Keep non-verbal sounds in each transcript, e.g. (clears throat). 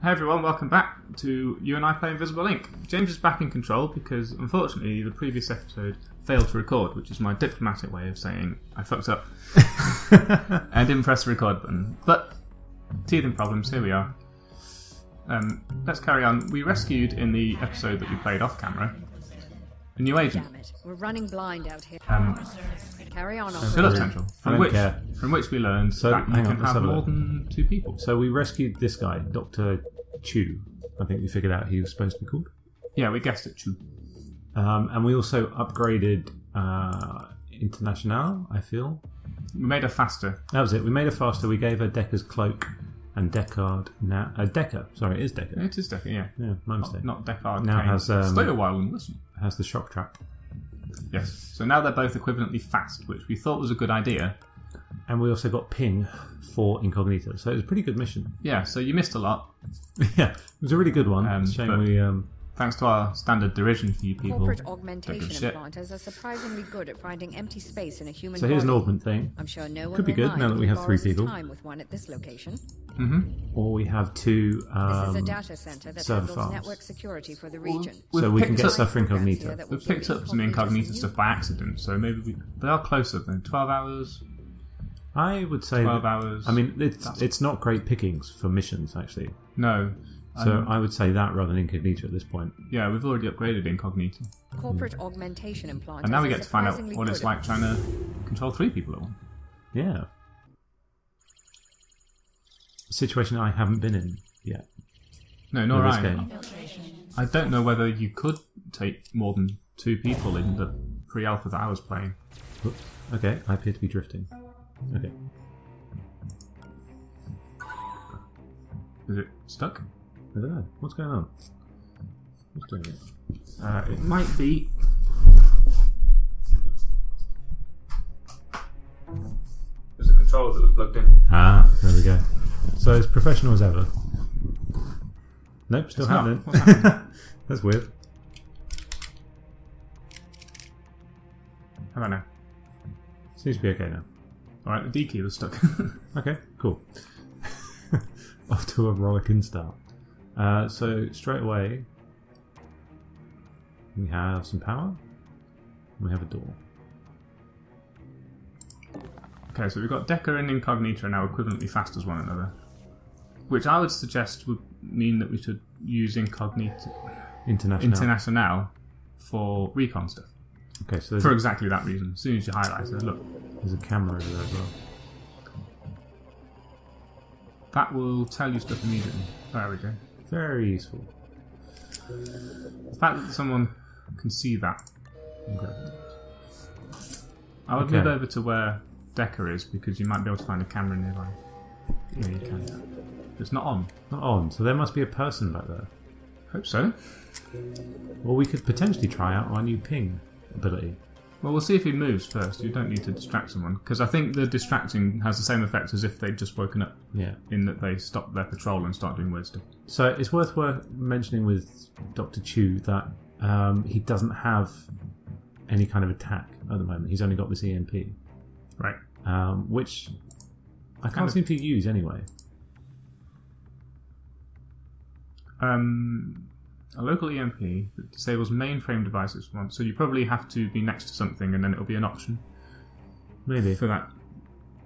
Hey everyone, welcome back to You and I Play Invisible Inc. James is back in control because unfortunately the previous episode failed to record, which is my diplomatic way of saying I fucked up. (laughs) I didn't press the record button. But teething problems, here we are. Um, let's carry on. We rescued in the episode that we played off camera a new agent, Damn it. We're running blind out here. um, Carry on, Philip operator. Central, I from don't which care. from which we learned So, that you hang on, can have have more than two people. So we rescued this guy, Doctor Chu. I think we figured out he was supposed to be called. Yeah, we guessed it. Chu. Um, and we also upgraded uh, Internationale. I feel We made her faster. that was it. We made her faster. We gave her Decker's cloak and Deckard. Now, uh, Decker. Sorry, it is Decker. It is Deckard, yeah. Yeah, my mistake. Not Deckard. Now Kane. has, um, Stay a while and listen. Has the shock trap, Yes. So now they're both equivalently fast, which we thought was a good idea. and we also got ping for incognito. So it was a pretty good mission. Yeah. So you missed a lot, (laughs) yeah, it was a really good one. Um, Shame but- we. Um, thanks to our standard derision for you people. Corporate Don't give a augmentation shit. implanters are surprisingly good at finding empty space in a human so here's an body. augment thing, I'm sure no one Could be good now that we have three people. time with one at this location. Mm-hmm. or we have two. This Um, is a data center that server handles farms. network security for the region. We've so we can picked get stuff for incognito. We've picked up some incognito incognito stuff by accident, so maybe we they are closer than twelve hours. I would say. Twelve that- hours. I mean, it's it's not great pickings for missions actually. no. So Um, I would say that rather than incognito at this point. yeah, we've already upgraded incognito, Corporate augmentation implanters and now we get to find out surprisingly what it's like trying to control three people at once. Yeah. A situation I haven't been in yet. No, nor With I. this I don't know whether you could take more than two people in the pre-alpha that I was playing. Oops. Okay, I appear to be drifting. Okay. Is it stuck? I don't know. What's going on? What's doing it? Uh, it might be. There's a controller that was plugged in. Ah, there we go. So it's professional as ever. Nope, still It's not. happening. Happening? (laughs) That's weird. How about now? Seems to be okay now. Alright, the D key was stuck. (laughs) Okay, cool. (laughs) Off to a rollicking start. Uh, so straight away, we have some power. and We have a door. okay, so we've got Decker and Incognito are now equivalently fast as one another. Which I would suggest would mean that we should use Incognito Internationale. Internationale for recon stuff. okay, so For exactly that reason. As soon as you highlight it, look, there's a camera over there as well. that will tell you stuff immediately. There we go. Very useful. The fact that someone can see that. Okay. I would Okay. move over to where Decker is because you might be able to find a camera nearby. Yeah, you can. It's not on. Not on, so there must be a person back there. Hope so. Well, we could potentially try out our new ping ability. Well, we'll see if he moves first. You don't need to distract someone because I think the distracting has the same effect as if they'd just woken up, Yeah. in that they stop their patrol and start doing weird stuff. So it's worth worth mentioning with Doctor Chu that um, he doesn't have any kind of attack at the moment. He's only got this EMP, Right. um, which I can't Kind of- seem to use anyway. Um, a local EMP that disables mainframe devices once, so you probably have to be next to something, and then it'll be an option Maybe for that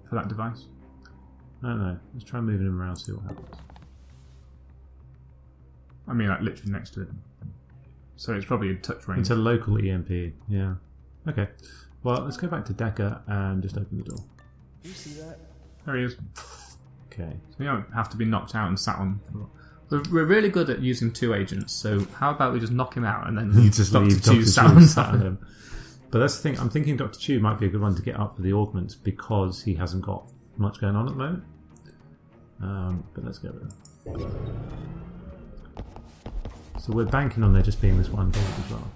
for that device. I don't know. Let's try moving him around, see what happens. I mean, like literally next to it. So it's probably a touch range. It's a local EMP. Yeah. Okay. Well, let's go back to Decker and just open the door. You see that? There he is. Okay. So you don't have to be knocked out and sat on. We're, we're really good at using two agents, so how about we just knock him out and then You (laughs) just Doctor leave Chu Doctor sat on him. But that's the thing. I'm thinking Doctor Chu might be a good one to get up for the augments because he hasn't got much going on at the moment. Um, but let's go with it. So we're banking on there just being this one board as well.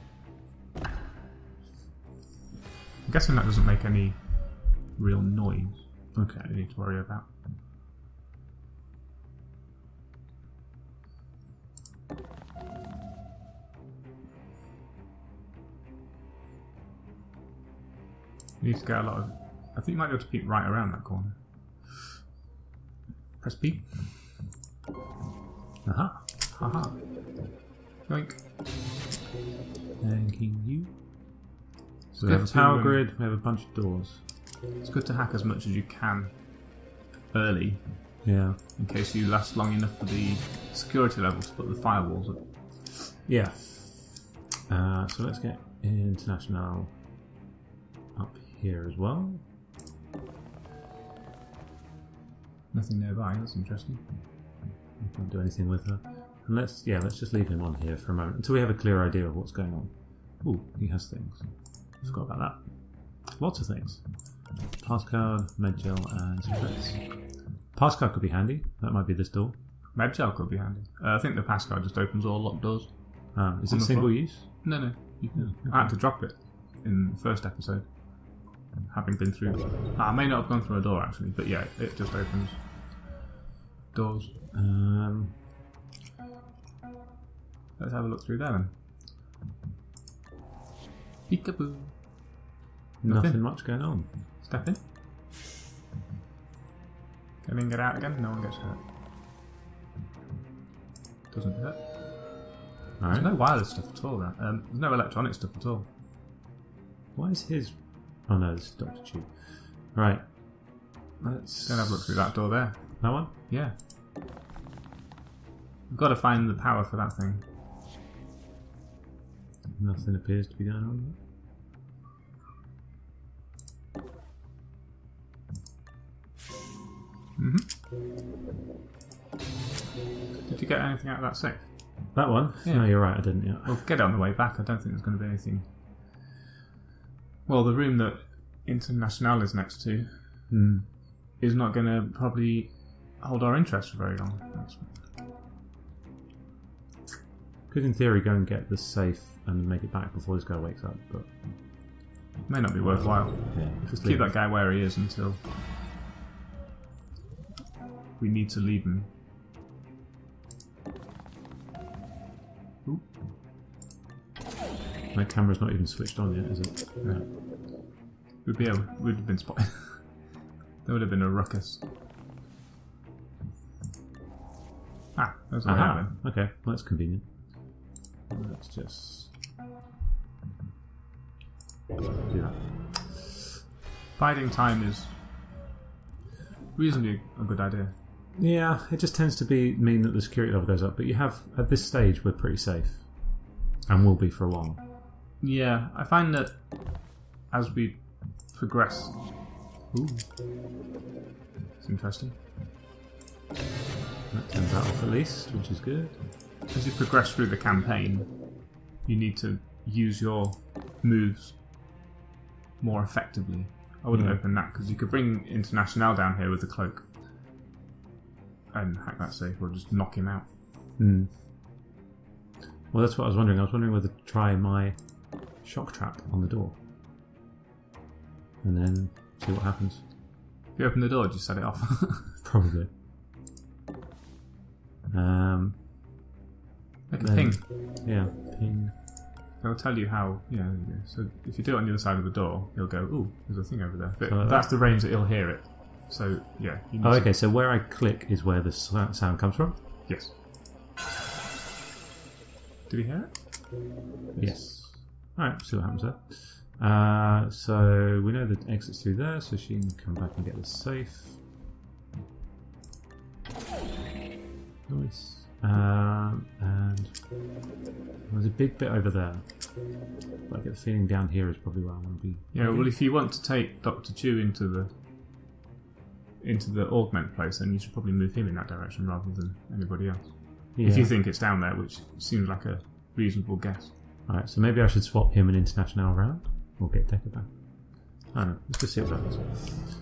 I'm guessing that doesn't make any real noise. Okay, I need to worry about. You need to get a lot of. I think you might be able to peek right around that corner. Press P. Aha. Haha. Yoink. Thanking you. So we have a power grid, we have a bunch of doors. It's good to hack as much as you can early Yeah. in case you last long enough for the security level to put the firewalls up. Yeah. Uh, so let's get Internationale up here as well. Nothing nearby, that's interesting. I can't do anything with her. And let's yeah, let's just leave him on here for a moment until we have a clear idea of what's going on. Ooh, he has things. Forgot about that. Lots of things. Passcard, medgel, and secrets. Passcard could be handy. That might be this door. Medgel could be handy. Uh, I think the passcard just opens all locked doors. Uh, is On it the single floor? use? No, no. You can, I had to drop it in the first episode. Having been through. Ah, I may not have gone through a door actually, but yeah, it just opens doors. Um, Let's have a look through there then. Peekaboo. nothing. Nothing. much going on. Step in. Get in, get out again. No one gets hurt. Doesn't hurt. All There's no wireless stuff at all. There. Um, there's no electronic stuff at all. Why is his? Oh no, this is Doctor Chu. Right. Let's Go and have a look through that door there. That one. Yeah. We've got to find the power for that thing. Nothing appears to be going on. Did you get anything out of that safe? That one? Yeah. No, you're right. I didn't yet. We'll get it on the way back. I don't think there's going to be anything. Well, the room that Internationale is next to Hmm. is not going to probably hold our interest for very long. That's, Could, in theory, go and get the safe and make it back before this guy wakes up. But may not be worthwhile. yeah, Just leave keep that guy where he is until we need to leave him. Ooh, My camera's not even switched on yet, is it? no. We'd be able, we'd have been spotted. (laughs) there would have been a ruckus. Ah, there's a way out Aha. then. Okay, well, that's convenient. Let's just do that. Biding time is reasonably a good idea. Yeah, it just tends to be mean that the security level goes up. But you have at this stage, we're pretty safe, and will be for a while. Yeah, I find that as we progress. Ooh. It's interesting. That turns that off at least, which is good. As you progress through the campaign, you need to use your moves more effectively. I wouldn't Yeah. open that because you could bring Internationale down here with the cloak and hack that safe or just knock him out. Hmm. Well, that's what I was wondering. I was wondering whether to try my shock trap on the door, and then see what happens. If you open the door, just set it off. (laughs) Probably. Um. Make a ping. Yeah. Ping. They'll tell you how. Yeah, there you go. So if you do it on the other side of the door, he'll go, "Ooh, there's a thing over there." But So like that's the range that he'll hear it. So yeah. Oh, okay. So where I click is where the sound comes from. Yes. Do we hear it? Yes. All right. See what happens there. Uh, so we know the exit's through there, so she can come back and get the safe. Nice. Um, and there's a big bit over there. But I get the feeling down here is probably where I want to be. Yeah. Well, if you want to take Doctor Chu into the into the augment place, then you should probably move him in that direction rather than anybody else. yeah. If you think it's down there, which seems like a reasonable guess. All right. So maybe I should swap him and Internationale around, or get Decker back. I don't know. Let's just see what happens.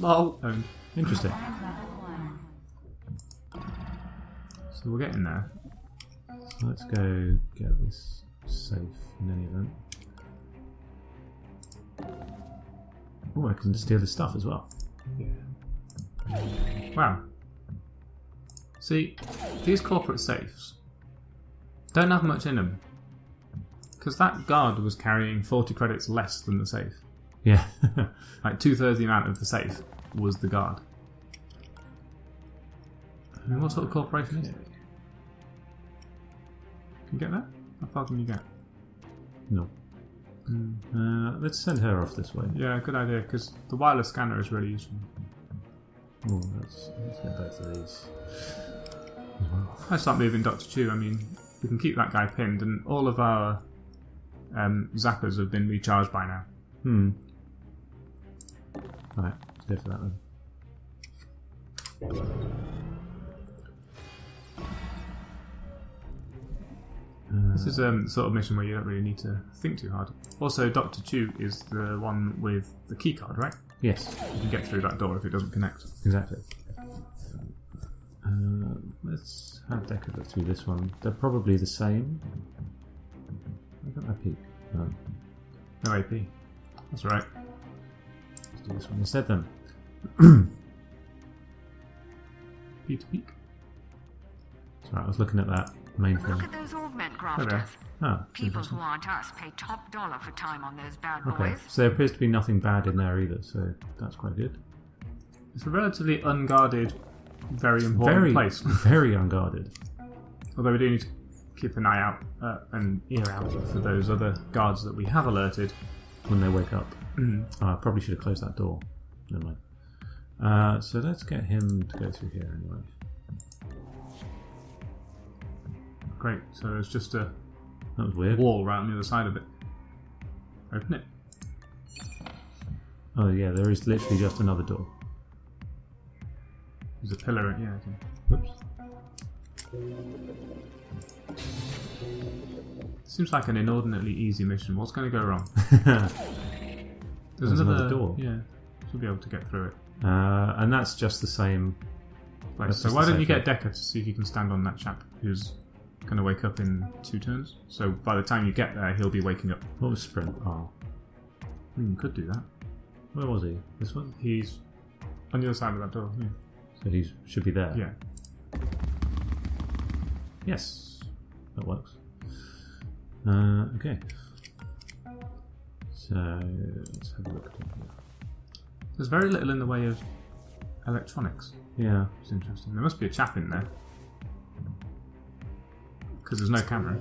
Lol. Um, Interesting. so we're getting there. So let's go get this safe in any event. Oh, I can steal his stuff as well. Yeah. Wow. See, these corporate safes don't have much in them. Because that guard was carrying 40 credits less than the safe. Yeah. (laughs) Like two thirds the amount of the safe was the guard. I mean, what sort of corporation is it? Can you get that? How far can you get? No. Uh, let's send her off this way. Yeah, good idea, because the wireless scanner is really useful. Oh, let's, let's get both of these. well. I start moving Dr. Chu. I mean, we can keep that guy pinned, and all of our um, zappers have been recharged by now. Hmm. Right, let's go for that then. This is um, the sort of mission where you don't really need to think too hard. Also, Dr. Chu is the one with the keycard, right? Yes, You can get through that door if it doesn't connect. exactly. Uh, let's have Decker look through this one. They're probably the same. I got my peek. No, No AP. That's right. let's do this one instead then. (clears throat) P to peek. Sorry, I was looking at that main Look at those augment Hello. grafters. Oh, People who aren't us pay top dollar for time on those bad okay. boys. So there appears to be nothing bad in there either, so that's quite good. It's a relatively unguarded, very important Very, place. (laughs) (laughs) very unguarded. Although we do need to keep an eye out uh, and ear out for those other guards that we have alerted. when they wake up. Mm. Oh, I probably should have closed that door. Never mind. Uh, so let's get him to go through here anyway. Great. So it's just a That was weird. wall right on the other side of it. Open it. Oh yeah, there is literally just another door. There's a pillar. Yeah. okay. Whoops. Seems like an inordinately easy mission. What's going to go wrong? (laughs) There's, There's another door. Yeah. Should be able to get through it. Uh, and that's just the same. Place. So why don't you get Decker to see if you can stand on that chap who's going to wake up in two turns? So by the time you get there, he'll be waking up. What was sprint? Oh, Hmm, could do that. where was he? This one. He's on the other side of that door. Yeah. So he should be there. Yeah. Yes, that works. Uh, okay. So let's have a look. There's very little in the way of electronics. Yeah. It's interesting. There must be a chap in there. Because there's no camera.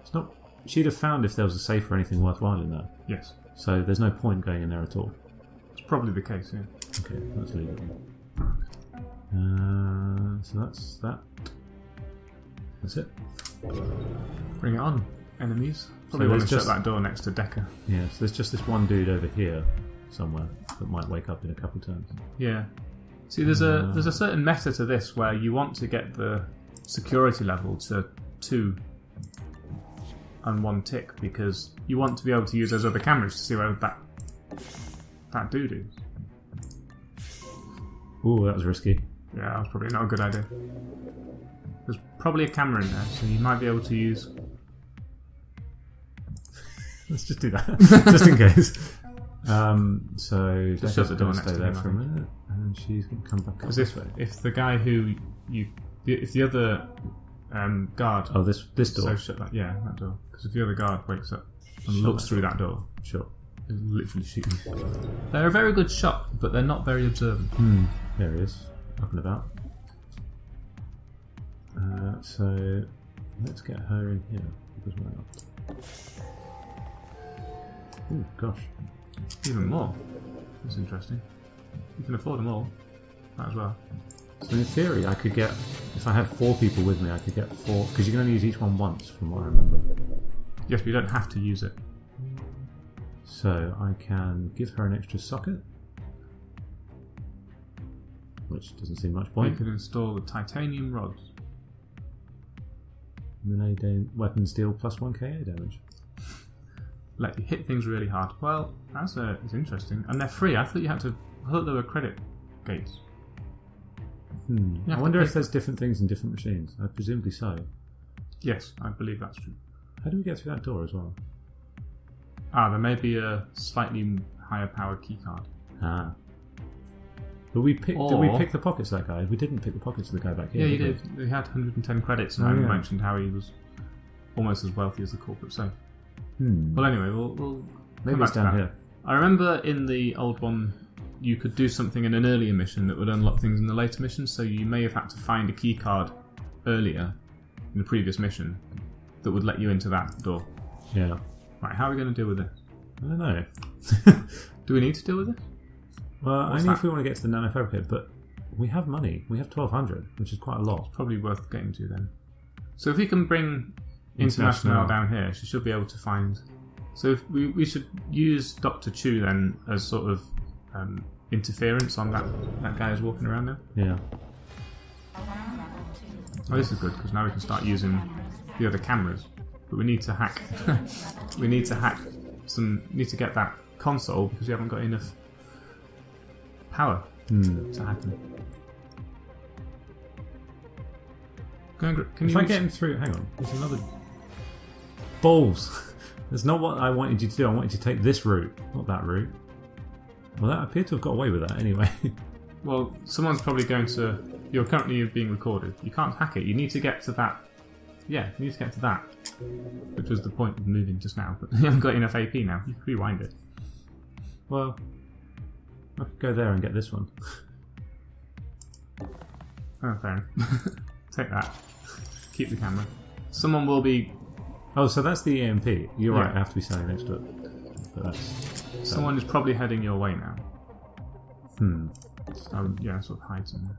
It's not. She'd have found if there was a safe or anything worthwhile in there. Yes. So there's no point going in there at all. It's probably the case, yeah. Okay, let's leave it. Uh, so that's that. That's it. Bring it on, enemies. Probably So want to there's shut just- that door next to Decker. Yeah, so there's just this one dude over here somewhere that might wake up in a couple turns. Yeah. See, there's a Uh. there's a certain meta to this where you want to get the security level to two and one tick because you want to be able to use those other cameras to see where that that dude is. Ooh, that was risky. Yeah, that was probably not a good idea. There's probably a camera in there, so you might be able to use. (laughs) Let's just do that, (laughs) just in case. Um, so Just shut the door next stay to there for a minute, and she's going to come back up Because this if way. if the guy who you if the other um, guard Oh, this this door. so shut that yeah that door because if the other guard wakes up and looks through that door, Sure. he'll literally shoot you. They're a very good shot, but they're not very observant. Hmm. There he is, up and about. Uh, so let's get her in here. Because why not? Oh gosh. Even more. That's interesting. You can afford them all. Might as well. So in theory, I could get if I had four people with me, I could get four because you can only use each one once, from what I remember. Yes, but you don't have to use it. So I can give her an extra socket, which doesn't seem much You point. could install the titanium rods. Melee weapons deal plus one KA damage. (laughs) Let you hit things really hard. Well, that's uh, it's interesting, and they're free. I thought you had to. I thought there were credit gates. Hmm. I wonder if there's different things in different machines. Uh, presumably so. Yes, I believe that's true. How do we get through that door as well? Ah, there may be a slightly higher powered keycard. Ah. But we picked. Did we Or- pick the pockets of that guy? We didn't pick the pockets of the guy back here. Yeah, you we? did. He had 110 credits, and Oh, I yeah. mentioned how he was almost as wealthy as the corporate safe. Hmm. Well, anyway, we'll, we'll Maybe come it's back to down that. here. I remember in the old one you could do something in an earlier mission that would unlock things in the later mission. So you may have had to find a key card earlier in the previous mission that would let you into that door. Yeah. Right, how are we going to deal with this? I don't know. (laughs) Do we need to deal with it? Well, What's only if that? we want to get to the nanofabricator, but we have money. We have 1200, which is quite a lot. Probably worth getting to then. So if we can bring Internationale. Internationale down here, she should be able to find. So if we, we should use Doctor Chu then as sort of um, interference on that that guy who's walking around there. Yeah. Oh, this is good because now we can start using the other cameras. But we need to hack. (laughs) we need to hack some. Need to get that console because we haven't got enough power Hmm. to hack them. Go and Can If you I get him through, hang on. There's another balls. (laughs) That's not what I wanted you to do. I wanted you to take this route, not that route. Well, that appeared to have got away with that anyway. (laughs) Well, someone's probably going to. You're currently being recorded. You can't hack it. You need to get to that. Yeah, you need to get to that. Which was the point of moving just now. But (laughs) you haven't got enough AP now. You can rewind it. well, I could go there and get this one. Oh, fair enough. (laughs) Take that. Keep the camera. Someone will be. Oh, so that's the EMP. You're Yeah. right. I have to be standing next to it. But that's Someone is probably heading your way now. hmm. I would, yeah, sort of hide somewhere.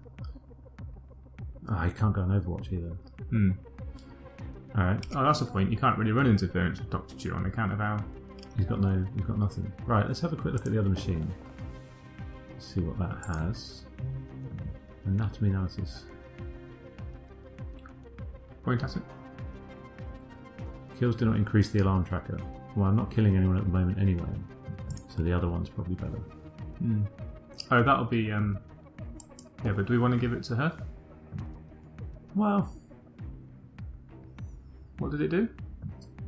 Oh, I can't go on Overwatch either. Hmm. All right. Oh, that's the point. You can't really run interference with Doctor Chu on account of how. He's got no. He's got nothing. Right. Let's have a quick look at the other machine. see what that has. Anatomy analysis. Point at it. Kills do not increase the alarm tracker. Well, I'm not killing anyone at the moment anyway, so the other one's probably better. Hmm. Oh, that'll be. um... Yeah, but do we want to give it to her? Well, What did it do?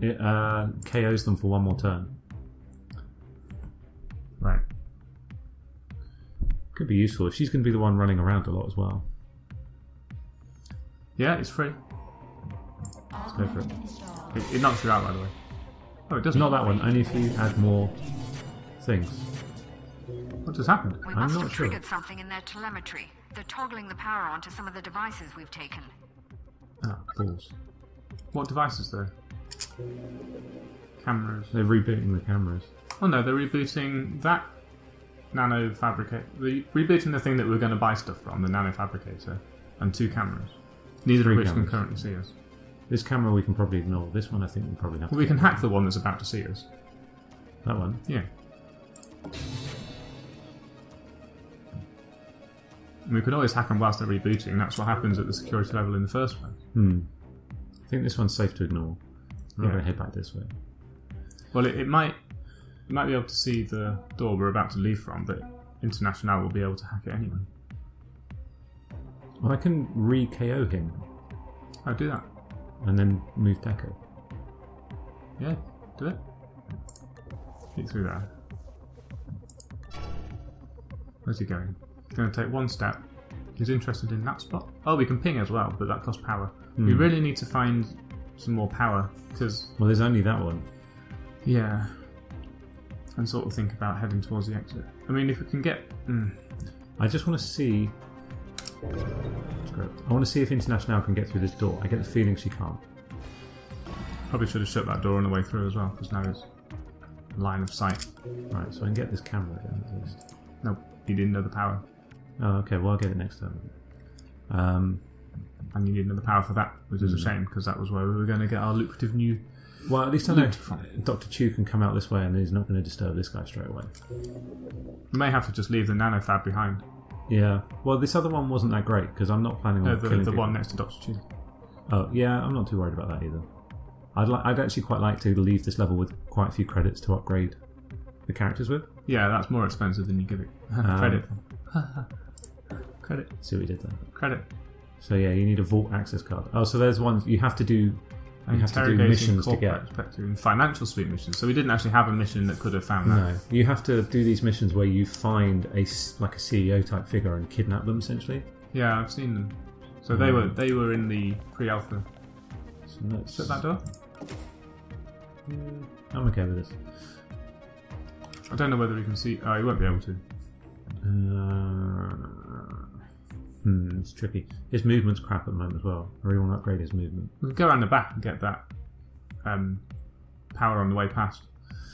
it uh, KOs them for one more turn. Right. Could be useful if she's going to be the one running around a lot as well. Yeah, it's free. Let's go for it. It, it knocks you out, by the way. Oh, it doesn't. Not that one. Only if you add more things. What just happened? We I'm must not have sure. triggered something in their telemetry. They're toggling the power onto some of the devices we've taken. Ah, balls. What devices though? Cameras. They're rebooting the cameras. Oh no, they're rebooting that nano fabricator. Re- rebooting the thing that we're going to buy stuff from, the nano fabricator, and two cameras. Neither Three of which cameras. can currently see us. This camera we can probably ignore. This one I think we probably have to. Well, we can hack the one that's about to see us. That one. Yeah. And we could always hack them whilst they're rebooting. That's what happens at the security level in the first place. Hmm. I think this one's safe to ignore. I'm not Yeah. going to head back this way. Well, it, it might it might be able to see the door we're about to leave from, but Internationale will be able to hack it anyway. Well, I can re KO him. I'll do that. And then move Deco. Yeah, do it. Get through there. Where's he going? He's going to take one step. He's interested in that spot. Oh, we can ping as well, but that costs power. We Hmm. really need to find some more power because Well, there's only that one. yeah, and sort of think about heading towards the exit. I mean, if we can get. Mm, I just want to see. Script. I want to see if Internationale can get through this door. I get the feeling she can't. probably should have shut that door on the way through as well because now it's line of sight. Right, so I can get this camera again at least. Nope, he didn't know the power, Oh, okay. Well, I'll get it next time. Um, and you need another power for that, which is a shame because that was where we were going to get our lucrative new. well, at least I know Doctor Chu can come out this way, and he's not going to disturb this guy straight away. We may have to just leave the nanofab behind. Yeah. Well, this other one wasn't that great because I'm not planning on No, the, killing the people. one next to Doctor Chu. Oh, yeah. I'm not too worried about that either. I'd li- I'd actually quite like to leave this level with quite a few credits to upgrade the characters with. Yeah, that's more expensive than you give it (laughs) Um, credit. (laughs) credit, See what we did there. credit. So yeah, you need a vault access card. Oh, so there's one you have to do. You have to do missions to get. perspective and financial suite missions. So we didn't actually have a mission that could have found that. No, you have to do these missions where you find a like a CEO type figure and kidnap them essentially. Yeah, I've seen them. So they Hmm. were they were in the pre-alpha. So let's, Shut that door. I'm okay with this. I don't know whether we can see. Oh, you won't be able to. Uh, hmm, it's tricky. His movement's crap at the moment as well. I really want to upgrade his movement. We could go around the back and get that um, power on the way past.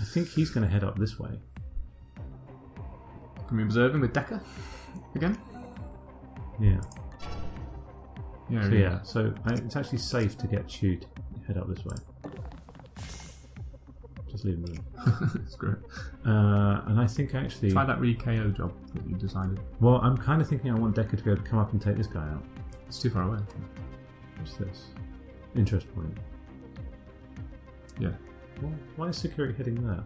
I think he's going to head up this way. Can we observe him with Decker again? Yeah. Yeah, So yeah, so uh, it's actually safe to get Chew to head up this way. Just leave him alone. (laughs) It's great. Uh, and I think actually, Try that re KO job that you decided. well, I'm kind of thinking I want Decker to be able to come up and take this guy out. It's too far away. What's this? Interest point. Yeah. Well, why is security heading there?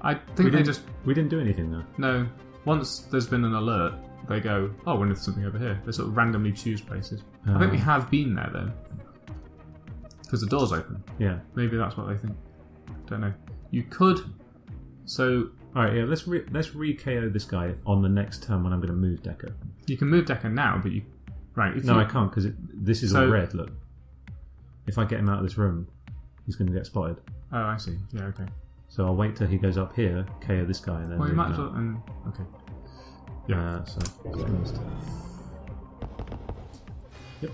I think we they didn't just we didn't do anything there. no. Once there's been an alert, they go, "Oh, we're into something over here." They sort of randomly choose places. I think we Ah. have been there though, because the door's open. Yeah. Maybe that's what they think. Don't know. You could. So All right. Yeah. Let's re- let's re KO this guy on the next turn when I'm going to move Decker. you can move Decker now, but you right. If No, you, I can't because this is So- all red. Look. If I get him out of this room, he's going to get spotted. Oh, I see. Yeah, okay. So I'll wait till he goes up here, KO this guy, and then. Well, you move might him as well. out. And okay. Yeah. Uh, so turn. Yep.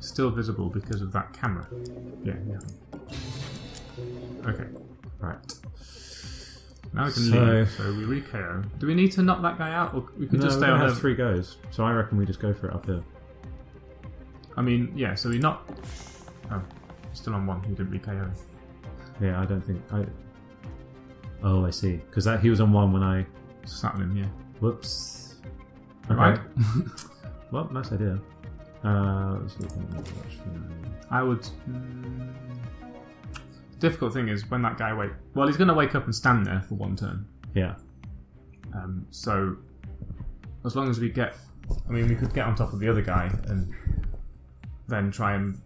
Still visible because of that camera. Yeah, yeah. Okay. Right. Now we can So- leave. So we re KO. Do we need to knock that guy out, or we could no, just we're stay gonna on have the? three goes. So I reckon we just go for it up here. I mean, yeah. So we knock. Oh, still on one. He didn't re KO. Yeah, I don't think I. Oh, I see. Because that he was on one when I. Sat him. Yeah. Whoops. Okay. Right. (laughs) Well, nice idea. Uh, let's look at the watch. I would. Mm, difficult thing is when that guy wake. Well, he's going to wake up and stand there for one turn. Yeah. Um, so as long as we get, I mean, we could get on top of the other guy and then try and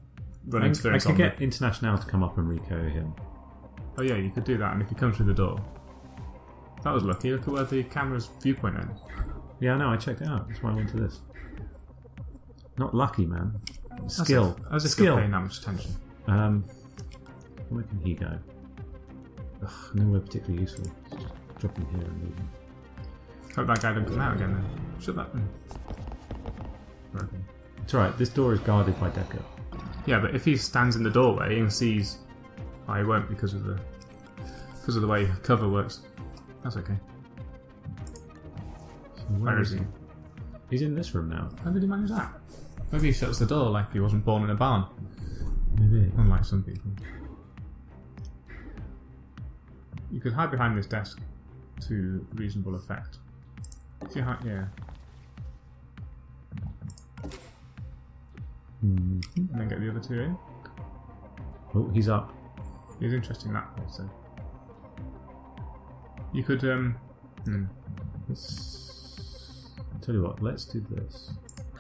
run I, I could on get the- Internationale to come up and reco him. Oh yeah, you could do that, and if he comes through the door, that was lucky. Look at where the camera's viewpoint ends. Yeah, I know. I checked it out. That's why I went to this. Not lucky, man. Skill. As, as if you're Skill. paying that much attention. Um, where can he go? Ugh, nowhere particularly useful. Just drop him here and leave him. Hope that guy doesn't come out again. Then shut that. Okay. It's alright. This door is guarded by Decker. Yeah, but if he stands in the doorway and sees, oh, I won't because of the because of the way cover works. That's okay. So Where is he? He's in this room now. How did he manage that? Maybe he shuts the door like he wasn't born in a barn, Maybe. unlike some people. You could hide behind this desk to reasonable effect. If you hide, yeah, Hmm. and then get the other two in. Oh, he's up. He's interesting that way, so you could um. Hmm. Let's tell you what. Let's do this.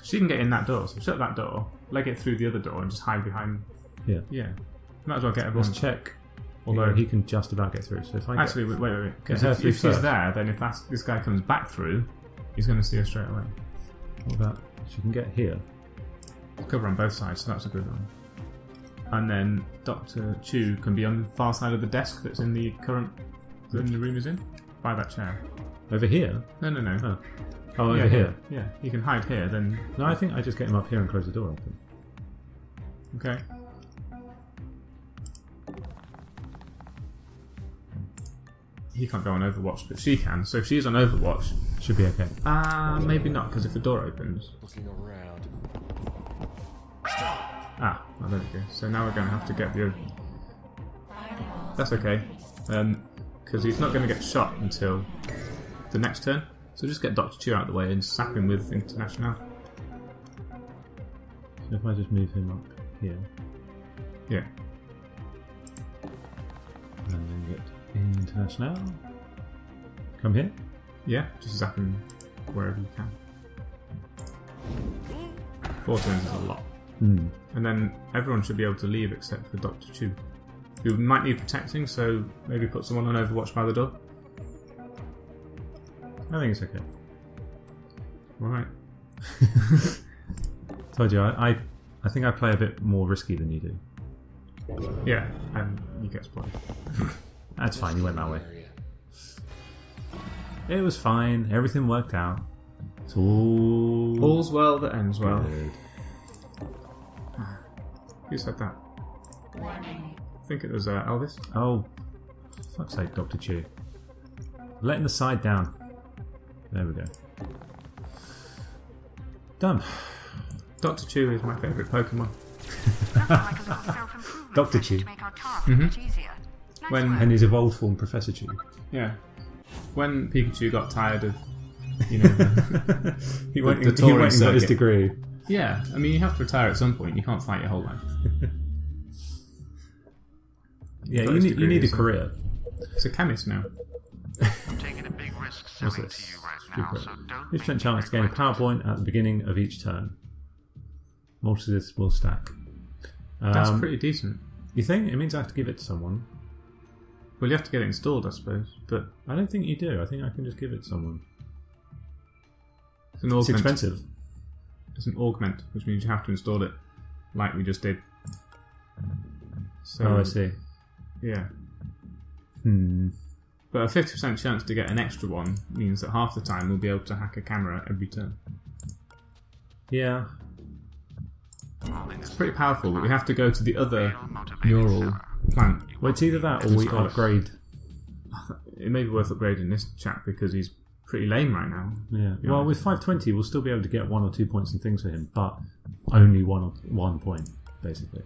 She can get in that door, so shut that door, leg it through the other door, and just hide behind. Yeah. Yeah, might as well get everyone. Let's check. Although Although he can just about get through. So if I get- Actually, wait, wait, wait. Because if, if she's there, then if that's, this guy comes back through, he's going to see her straight away. what about she can get here? Cover on both sides, so that's a good one. And then Doctor Chu can be on the far side of the desk that's in the current room the room is in, by that chair. Over here? No, no, no. Oh, oh yeah, over here. Yeah, he can hide here. Then No, I think I just get him up here and close the door open. okay. He can't go on Overwatch, but she can. So if she's on Overwatch, Should be okay. ah, maybe not, because if the door opens, Looking around. Ah, well, there we go. So now we're going to have to get the. That's okay, because he's not going to get shot until the next turn. So just get Doctor Chu out of the way and sap him with Internationale. So if I just move him up here Yeah, Internationale. Come here. yeah, just zap him wherever you can. Four turns is a lot, Hmm. and then everyone should be able to leave except for Doctor Chu, who might need protecting. So maybe put someone on Overwatch by the door. I think it's okay. Right. (laughs) Told you, I, I, I think I play a bit more risky than you do. Yeah, and you get spotted. That's fine. You went that way. It was fine. Everything worked out. It's all All's well that ends well. good. Who said that? I think it was uh, Elvis. Oh, for fuck's sake, Doctor Chu. Letting the side down. There we go. Done. Doctor Chu is my favourite Pokemon. Nothing like a little self-improvement Dr. session Chu. to make When- work. And his evolved form, Professor Chu. Yeah. When Pikachu got tired of, you know, (laughs) the- He went, the and, he touring went and got his circuit. degree. yeah. I mean, you have to retire at some point. You can't fight your whole life. (laughs) Yeah, Got you his need, you degree need a or something. career. It's a chemist now. I'm taking a big risk What's selling this? to you right now, so don't 50% make chance to gain a regret power it. point at the beginning of each turn. Multi-disc will stack. That's Um, pretty decent. You think? It means I have to give it to someone. Well, you have to get it installed, I suppose. But I don't think you do. I think I can just give it to someone. it's an It's augment. expensive. It's an augment, which means you have to install it, like we just did. So, oh, I see. Yeah. Hmm. But a 50% chance to get an extra one means that half the time we'll be able to hack a camera every turn. Yeah. It's pretty powerful, but we have to go to the other neural. Plant. Well, it's either that or we Install upgrade. (laughs) It may be worth upgrading this chap because he's pretty lame right now. Yeah. Yeah. Well, with 520, we'll still be able to get one or two points and things for him, but only one or one point, basically.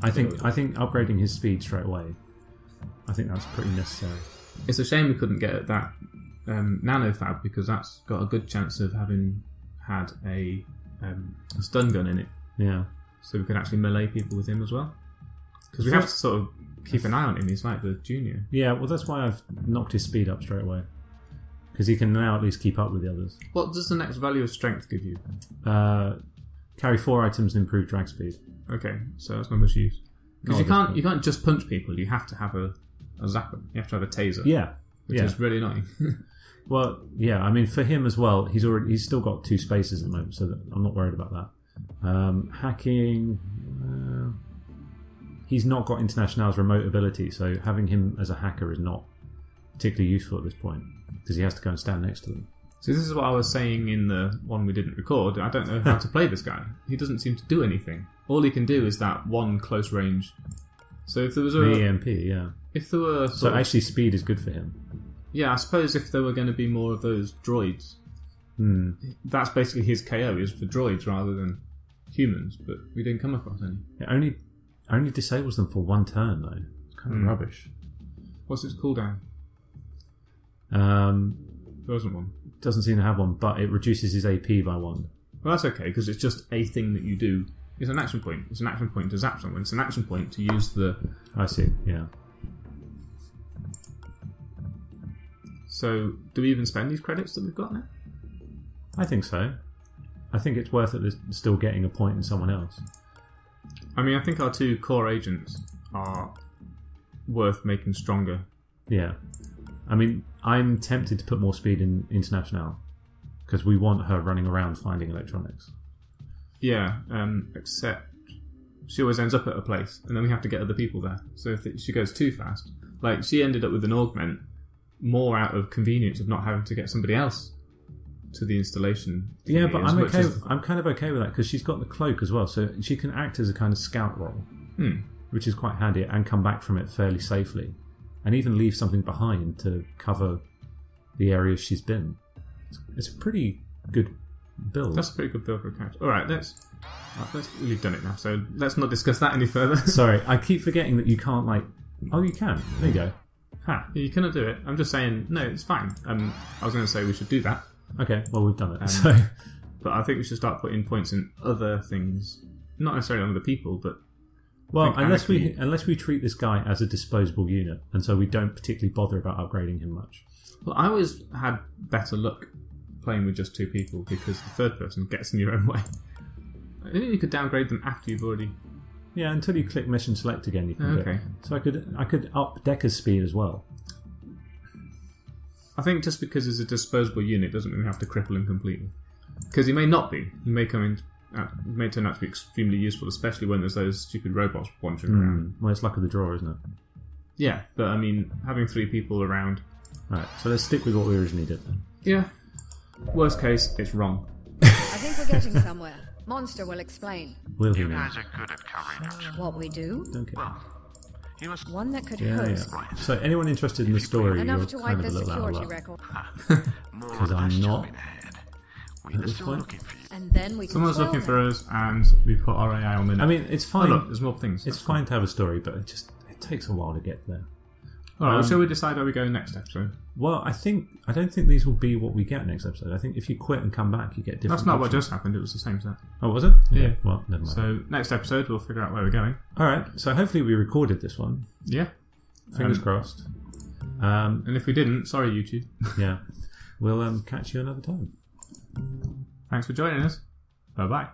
I think I think upgrading his speed straight away. I think that's pretty necessary. It's a shame we couldn't get that um, nano fab because that's got a good chance of having had a, um, a stun gun in it, Yeah. so we could actually melee people with him as well. Because we have to sort of keep an eye on him. He's like the junior. Yeah. Well, that's why I've knocked his speed up straight away because he can now at least keep up with the others. What does the next value of strength give you? Uh, carry four items and improve drag speed. Okay, so that's not much use. Because you can't you can't just punch people. You have to have a, a zapper. You have to have a taser. Yeah. which yeah. is really annoying. (laughs) Well, yeah. I mean, for him as well, he's already he's still got two spaces at the moment, so that I'm not worried about that. Um, hacking. Uh, he's not got Internationale's remote ability, so having him as a hacker is not particularly useful at this point because he has to go and stand next to them. so this is what I was saying in the one we didn't record. I don't know how to play this guy. He doesn't seem to do anything. All he can do is that one close range. So if there was a The EMP, yeah. if there were So actually, speed is good for him. yeah, I suppose if there were going to be more of those droids, Hmm. that's basically his KO is for droids rather than humans. But we didn't come across any. Only only disables them for one turn though. It's kind of Hmm. rubbish. What's its cooldown? Um, There wasn't one. doesn't seem to have one, but it reduces his AP by one. Well, that's okay because it's just a thing that you do. It's an action point. It's an action point to zap someone. It's an action point to use the. I see. Yeah. So, do we even spend these credits that we've got now? I think so. I think it's worth it still getting a point in someone else. I mean, I think our two core agents are worth making stronger. Yeah. I mean, I'm tempted to put more speed in Internationale because we want her running around finding electronics. Yeah, um, except she always ends up at a place, and then we have to get other people there. So if it, she goes too fast, like she ended up with an augment more out of convenience of not having to get somebody else to the installation. Yeah, but I'm okay. as- I'm kind of okay with that because she's got the cloak as well, so she can act as a kind of scout role, Hmm. which is quite handy, and come back from it fairly safely, and even leave something behind to cover the areas she's been. It's, it's a pretty good build. That's a pretty good build for a character. All right, let's. uh, let's we've done it now, so let's not discuss that any further. (laughs) Sorry, I keep forgetting that you can't like. Oh, you can. There you go. Ha. you cannot do it. I'm just saying, no, it's fine. Um, I was going to say we should do that, Okay, well we've done it. Um, so (laughs) but I think we should start putting points in other things, not necessarily on other people, but Well, unless we unless we treat this guy as a disposable unit, and so we don't particularly bother about upgrading him much. Well, I always had better luck playing with just two people because the third person gets in your own way. I think you could downgrade them after you've already. Yeah, until you click mission select again, you can. do it. Okay. So I could I could up Decker's speed as well. I think just because it's a disposable unit doesn't mean we have to cripple him completely. Because he may not be. He may come in. Uh, may turn out to be extremely useful, especially when there's those stupid robots wandering around. Mm. Well, it's luck of the draw, isn't it? Yeah, but I mean, having three people around Right, so let's stick with what we originally did then. Yeah. Worst case, it's wrong. I think we're getting somewhere. Monster will explain. Will he You now? guys are good at covering up. What we do? Don't care. Well, he was One that could Yeah, host. yeah. So anyone interested in the story, Enough you're to kind wipe of a the little out of security luck. record. (laughs) more 'Cause or I'm not jumping ahead. We at this point. looking for you. And then we can Someone's looking them. for us, and we put our AI on the net. I mean, it's oh, fine. look, there's more things. it's fine to have a story, but it just it takes a while to get there. All right, Um, shall we decide where we go next episode? Well, I think I don't think these will be what we get next episode. I think if you quit and come back, you get different. That's not what just happened. It was the same set. Oh, was it? Yeah. Well, never mind. So next episode, we'll figure out where we're going. All right. So hopefully we recorded this one. Yeah. Fingers Um, crossed. Um, And if we didn't, sorry, YouTube. (laughs) yeah. We'll um, catch you another time. Thanks for joining us. Bye bye.